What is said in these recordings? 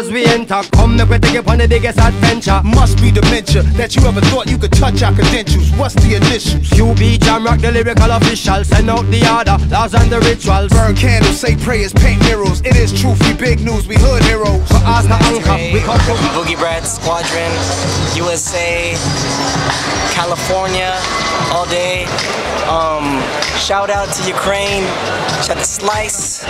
as we enter. Come make we take you on the biggest adventure. Must be dementia that you ever thought you could touch our credentials. What's the initials? QB Jam Rock, the lyrical official. Send out the order, laws and the rituals. Burn candles, say prayers, paint murals. It is truth, we big news, we hood heroes. For us, the anchor, we come to Boogie Brad Squadron, USA, California, all day. Um, shout out to Ukraine, shout out to Slice.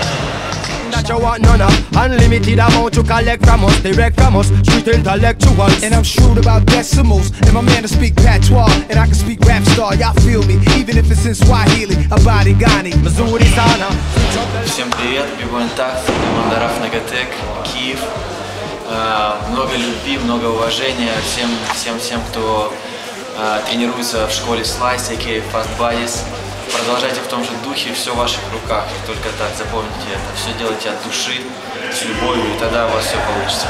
That you want none of. Unlimited amount to collect from us, direct from us, street intellectuals. And I'm shrewd about decimals. And my man to speak patois, and I can speak rap star. Y'all feel me, even if it's in Swahili, Abadi Ghani. Missouri sana. Всем привет, Бигон Так, команда Раф Нагатек, Киев. Э, Много любви, много уважения всем, всем, всем, кто э, тренируется в школе Slice, а.к.а. Fast Buddies. Продолжайте в том же духе, все в ваших руках. И только так, запомните это. Все делайте от души, с любовью, и тогда у вас все получится.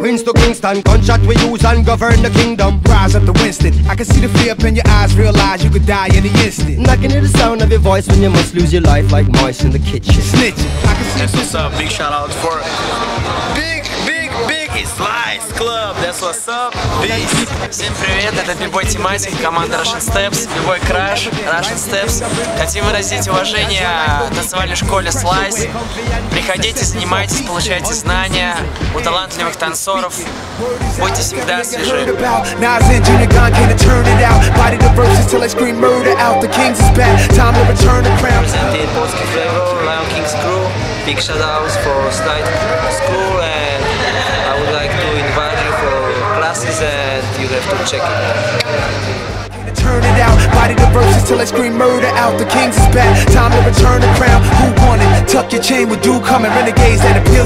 Queens to Kingston, gunshot we use and govern the kingdom. Rise up to Winston. I can see the fear up in your eyes, realize you could die any instant. And I can hear the sound of your voice when you must lose your life like mice in the kitchen. Snitching. I can see That's what's up. Big shout out for Big, Big, Big Slice Club. That's what's up. Peace. Всем привет, это Бибой Тематик, команда Russian Steps, Бибой Crash, Russian Steps. Хотим выразить уважение танцевальной школе Slice. Приходите, занимайтесь, получайте знания у талантливых танцоров. Будьте всегда свежи. Body the Lion King's crew. Big shout outs for Slide School and and you have to check it. out Turn it out. Body the verses till I scream murder out. The Kings is back. Time to return the crown. Who won it? Tuck your chain with dew coming. Renegades that appeal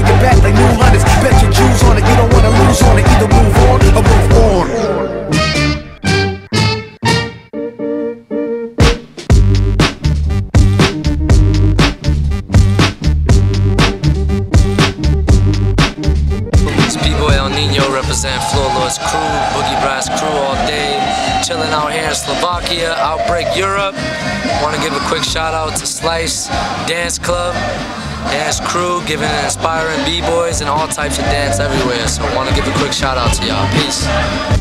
Nino represent Floor Lord's crew, Boogie Brass crew all day, chilling out here in Slovakia, Outbreak Europe. Want to give a quick shout out to Slice Dance Club, dance crew, giving inspiring B-boys and all types of dance everywhere. So want to give a quick shout out to y'all. Peace.